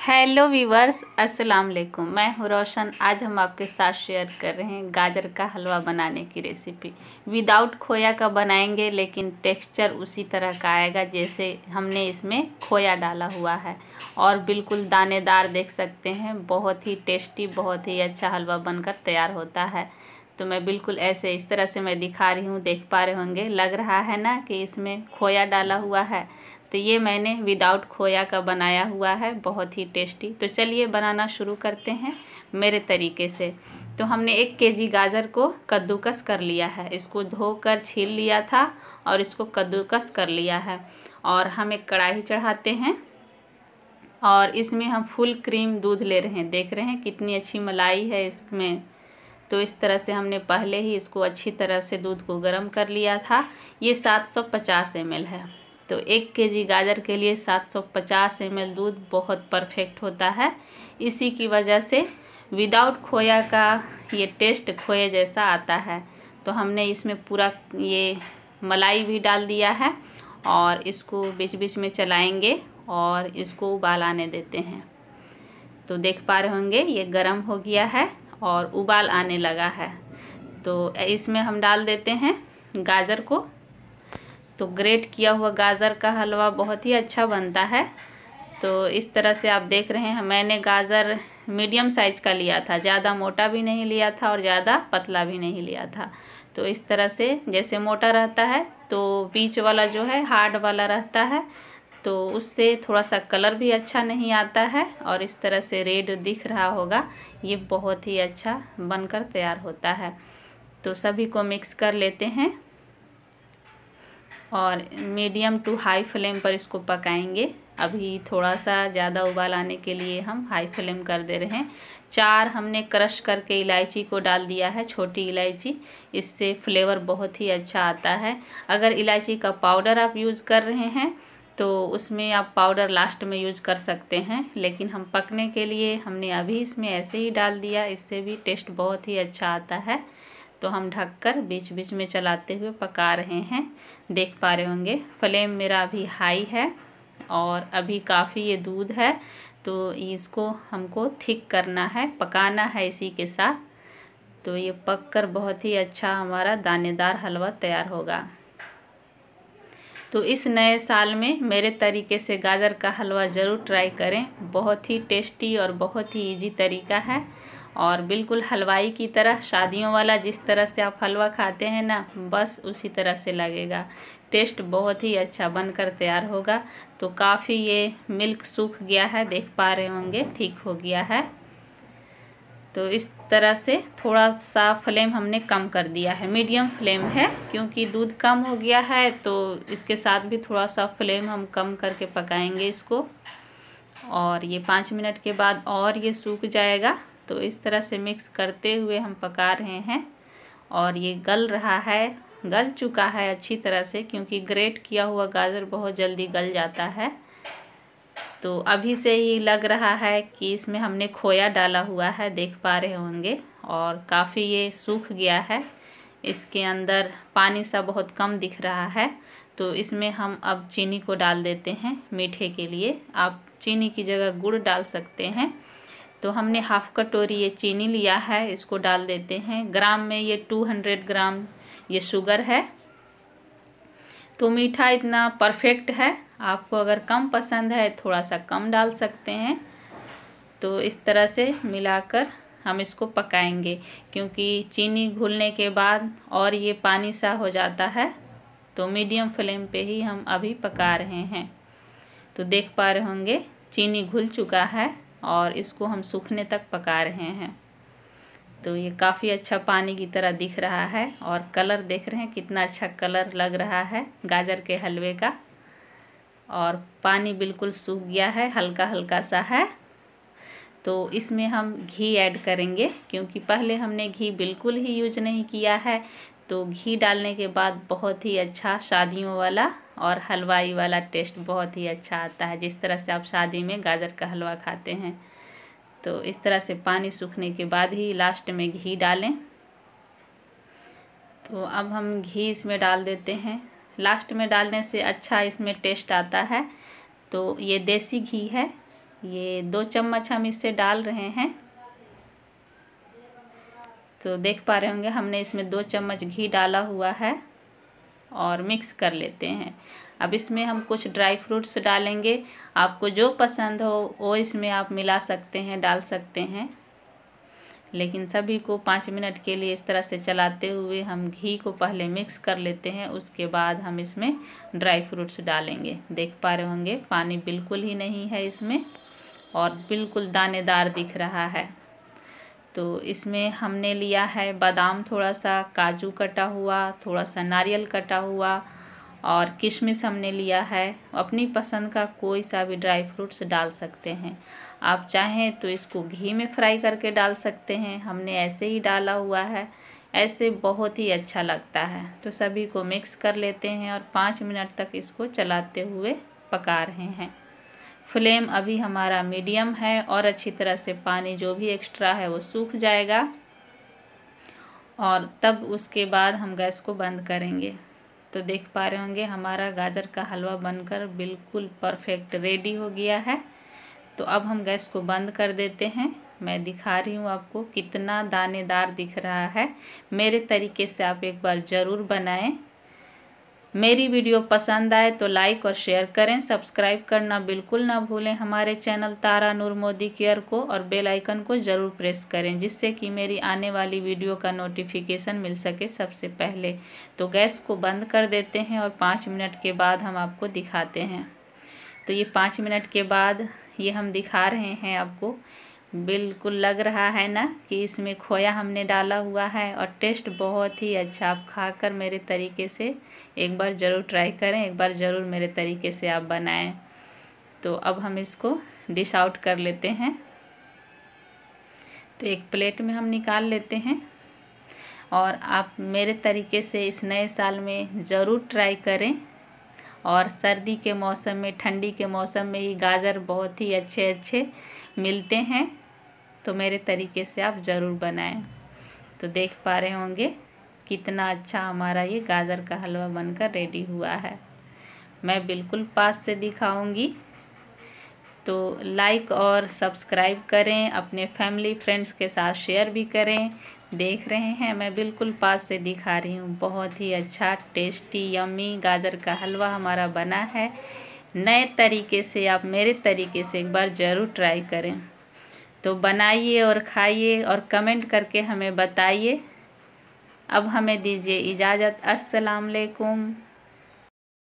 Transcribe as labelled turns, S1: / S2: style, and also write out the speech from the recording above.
S1: Hello viewers अस्सलाम वालेकुम। मैं हूँ रोशन। आज हम आपके साथ शेयर कर रहे हैं गाजर का हलवा बनाने की रेसिपी विदाउट खोया का बनाएँगे, लेकिन टेक्सचर उसी तरह का आएगा जैसे हमने इसमें खोया डाला हुआ है। और बिल्कुल दानेदार देख सकते हैं। बहुत ही टेस्टी बहुत ही अच्छा हलवा बनकर तैयार होता है। तो मैं बिल्कुल ऐसे इस तरह से मैं दिखा रही हूँ, देख पा रहे होंगे। लग रहा है ना कि इसमें खोया डाला हुआ है। तो ये मैंने विदाउट खोया का बनाया हुआ है, बहुत ही टेस्टी तो चलिए बनाना शुरू करते हैं मेरे तरीके से। तो हमने एक केजी गाजर को कद्दूकस कर लिया है। इसको धोकर छील लिया था और इसको कद्दूकस कर लिया है। और हम एक कढ़ाई चढ़ाते हैं और इसमें हम फुल क्रीम दूध ले रहे हैं। देख रहे हैं कितनी अच्छी मलाई है इसमें। तो इस तरह से हमने पहले ही इसको अच्छी तरह से दूध को गर्म कर लिया था। ये सात सौ है। तो एक के जी गाजर के लिए 750 एल दूध बहुत परफेक्ट होता है। इसी की वजह से विदाउट खोया का ये टेस्ट खोए जैसा आता है। तो हमने इसमें पूरा ये मलाई भी डाल दिया है और इसको बीच बीच में चलाएँगे और इसको उबाल आने देते हैं। तो देख पा रहे होंगे ये गर्म हो गया है और उबाल आने लगा है। तो इसमें हम डाल देते हैं गाजर को। तो ग्रेट किया हुआ गाजर का हलवा बहुत ही अच्छा बनता है। तो इस तरह से आप देख रहे हैं, मैंने गाजर मीडियम साइज़ का लिया था, ज़्यादा मोटा भी नहीं लिया था और ज़्यादा पतला भी नहीं लिया था। तो इस तरह से जैसे मोटा रहता है तो बीच वाला जो है, हार्ड वाला रहता है तो उससे थोड़ा सा कलर भी अच्छा नहीं आता है और इस तरह से रेड दिख रहा होगा, ये बहुत ही अच्छा बनकर तैयार होता है। तो सभी को मिक्स कर लेते हैं। और मीडियम टू हाई फ्लेम पर इसको पकाएँगे। अभी थोड़ा सा ज़्यादा उबाल आने के लिए हम हाई फ्लेम कर दे रहे हैं। चार हमने क्रश करके इलायची को डाल दिया है, छोटी इलायची। इससे फ्लेवर बहुत ही अच्छा आता है। अगर इलायची का पाउडर आप यूज़ कर रहे हैं तो उसमें आप पाउडर लास्ट में यूज़ कर सकते हैं। लेकिन हम पकने के लिए हमने अभी इसमें ऐसे ही डाल दिया, इससे भी टेस्ट बहुत ही अच्छा आता है। तो हम ढककर बीच बीच में चलाते हुए पका रहे हैं। देख पा रहे होंगे, फ्लेम मेरा अभी हाई है और अभी काफ़ी ये दूध है तो इसको हमको थिक करना है, पकाना है इसी के साथ। तो ये पक कर बहुत ही अच्छा हमारा दानेदार हलवा तैयार होगा। तो इस नए साल में मेरे तरीके से गाजर का हलवा ज़रूर ट्राई करें। बहुत ही टेस्टी और बहुत ही इजी तरीका है और बिल्कुल हलवाई की तरह, शादियों वाला जिस तरह से आप हलवा खाते हैं ना, बस उसी तरह से लगेगा। टेस्ट बहुत ही अच्छा बनकर तैयार होगा। तो काफ़ी ये मिल्क सूख गया है, देख पा रहे होंगे, ठीक हो गया है। तो इस तरह से थोड़ा सा फ्लेम हमने कम कर दिया है। मीडियम फ्लेम है, क्योंकि दूध कम हो गया है तो इसके साथ भी थोड़ा सा फ्लेम हम कम करके पकाएँगे इसको। और ये पाँच मिनट के बाद और ये सूख जाएगा। तो इस तरह से मिक्स करते हुए हम पका रहे हैं। और ये गल रहा है, गल चुका है अच्छी तरह से क्योंकि ग्रेट किया हुआ गाजर बहुत जल्दी गल जाता है। तो अभी से ही लग रहा है कि इसमें हमने खोया डाला हुआ है, देख पा रहे होंगे। और काफ़ी ये सूख गया है। इसके अंदर पानी सा बहुत कम दिख रहा है। तो इसमें हम अब चीनी को डाल देते हैं मीठे के लिए। आप चीनी की जगह गुड़ डाल सकते हैं। तो हमने हाफ़ कटोरी ये चीनी लिया है, इसको डाल देते हैं। ग्राम में ये टू हंड्रेड ग्राम ये शुगर है। तो मीठा इतना परफेक्ट है, आपको अगर कम पसंद है थोड़ा सा कम डाल सकते हैं। तो इस तरह से मिलाकर हम इसको पकाएँगे, क्योंकि चीनी घुलने के बाद और ये पानी सा हो जाता है तो मीडियम फ्लेम पे ही हम अभी पका रहे हैं। तो देख पा रहे होंगे, चीनी घुल चुका है। और इसको हम सूखने तक पका रहे हैं। तो ये काफ़ी अच्छा पानी की तरह दिख रहा है और कलर देख रहे हैं, कितना अच्छा कलर लग रहा है गाजर के हलवे का। और पानी बिल्कुल सूख गया है हल्का हल्का सा है। तो इसमें हम घी ऐड करेंगे, क्योंकि पहले हमने घी बिल्कुल ही यूज़ नहीं किया है। तो घी डालने के बाद बहुत ही अच्छा शादियों वाला और हलवाई वाला टेस्ट बहुत ही अच्छा आता है। जिस तरह से आप शादी में गाजर का हलवा खाते हैं तो इस तरह से पानी सूखने के बाद ही लास्ट में घी डालें। तो अब हम घी इसमें डाल देते हैं। लास्ट में डालने से अच्छा इसमें टेस्ट आता है। तो ये देसी घी है। ये दो चम्मच हम इससे डाल रहे हैं। तो देख पा रहे होंगे, हमने इसमें दो चम्मच घी डाला हुआ है और मिक्स कर लेते हैं। अब इसमें हम कुछ ड्राई फ्रूट्स डालेंगे। आपको जो पसंद हो, वो इसमें आप मिला सकते हैं, डाल सकते हैं। लेकिन सभी को पाँच मिनट के लिए इस तरह से चलाते हुए हम घी को पहले मिक्स कर लेते हैं, उसके बाद हम इसमें ड्राई फ्रूट्स डालेंगे। देख पा रहे होंगे, पानी बिल्कुल ही नहीं है इसमें और बिल्कुल दानेदार दिख रहा है। तो इसमें हमने लिया है बादाम थोड़ा सा काजू कटा हुआ थोड़ा सा नारियल कटा हुआ और किशमिश हमने लिया है। अपनी पसंद का कोई सा भी ड्राई फ्रूट्स डाल सकते हैं। आप चाहें तो इसको घी में फ्राई करके डाल सकते हैं। हमने ऐसे ही डाला हुआ है। ऐसे बहुत ही अच्छा लगता है। तो सभी को मिक्स कर लेते हैं और पाँच मिनट तक इसको चलाते हुए पका रहे हैं। फ्लेम अभी हमारा मीडियम है और अच्छी तरह से पानी जो भी एक्स्ट्रा है वो सूख जाएगा। और तब उसके बाद हम गैस को बंद करेंगे। तो देख पा रहे होंगे हमारा गाजर का हलवा बनकर बिल्कुल परफेक्ट रेडी हो गया है। तो अब हम गैस को बंद कर देते हैं। मैं दिखा रही हूँ आपको कितना दानेदार दिख रहा है। मेरे तरीके से आप एक बार ज़रूर बनाएँ। मेरी वीडियो पसंद आए तो लाइक और शेयर करें। सब्सक्राइब करना बिल्कुल ना भूलें। हमारे चैनल तारा नूर मोदी केयर को और बेल आइकन को ज़रूर प्रेस करें, जिससे कि मेरी आने वाली वीडियो का नोटिफिकेशन मिल सके सबसे पहले। तो गैस को बंद कर देते हैं और पाँच मिनट के बाद हम आपको दिखाते हैं। तो ये पाँच मिनट के बाद ये हम दिखा रहे हैं आपको। बिल्कुल लग रहा है ना कि इसमें खोया हमने डाला हुआ है और टेस्ट बहुत ही अच्छा। आप खाकर मेरे तरीके से एक बार ज़रूर ट्राई करें, एक बार ज़रूर मेरे तरीके से आप बनाएँ। तो अब हम इसको डिश आउट कर लेते हैं। तो एक प्लेट में हम निकाल लेते हैं और आप मेरे तरीके से इस नए साल में ज़रूर ट्राई करें। और सर्दी के मौसम में, ठंडी के मौसम में ही गाजर बहुत ही अच्छे अच्छे मिलते हैं। तो मेरे तरीके से आप ज़रूर बनाएँ। तो देख पा रहे होंगे कितना अच्छा हमारा ये गाजर का हलवा बनकर रेडी हुआ है। मैं बिल्कुल पास से दिखाऊँगी। तो लाइक और सब्सक्राइब करें, अपने फैमिली फ्रेंड्स के साथ शेयर भी करें। देख रहे हैं, मैं बिल्कुल पास से दिखा रही हूँ। बहुत ही अच्छा टेस्टी यम्मी गाजर का हलवा हमारा बना है। नए तरीके से, आप मेरे तरीके से एक बार ज़रूर ट्राई करें। तो बनाइए और खाइए और कमेंट करके हमें बताइए। अब हमें दीजिए इजाज़त। अस्सलाम वालेकुम।